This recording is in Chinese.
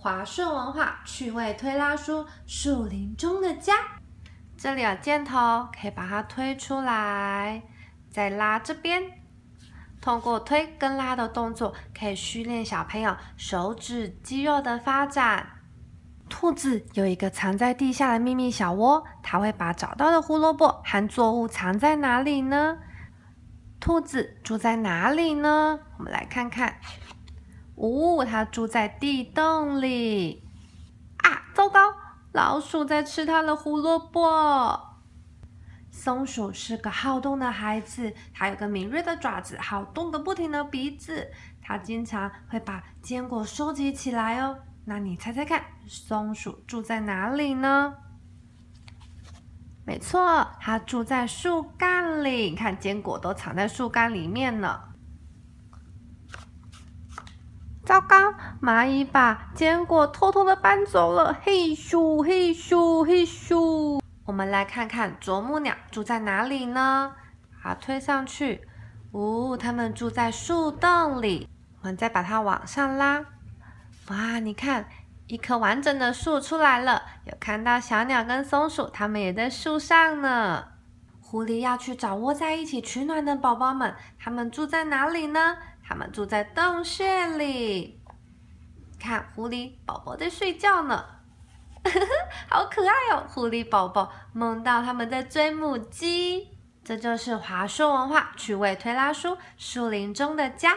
华顺文化趣味推拉书《树林中的家》。这里有箭头，可以把它推出来，再拉这边。通过推跟拉的动作，可以训练小朋友手指肌肉的发展。兔子有一个藏在地下的秘密小窝，它会把找到的胡萝卜和作物藏在哪里呢？兔子住在哪里呢？我们来看看。哦，它住在地洞里。啊，糟糕！老鼠在吃它的胡萝卜。松鼠是个好动的孩子，它有个敏锐的爪子，好动个不停的鼻子。它经常会把坚果收集起来哦。那你猜猜看，松鼠住在哪里呢？没错，它住在树干里。看，坚果都藏在树干里面呢。糟糕，蚂蚁把坚果偷偷的搬走了。嘿咻嘿咻嘿咻。我们来看看啄木鸟住在哪里呢？好，推上去。哦，它们住在树洞里。我们再把它往上拉。哇，你看，一棵完整的树出来了。有看到小鸟跟松鼠，它们也在树上呢。狐狸要去找窝在一起取暖的宝宝们，它们住在哪里呢？他们住在洞穴里。看，狐狸宝宝在睡觉呢，好可爱哦！狐狸宝宝梦到他们在追母鸡。这就是华硕文化趣味推拉书《树林中的家》。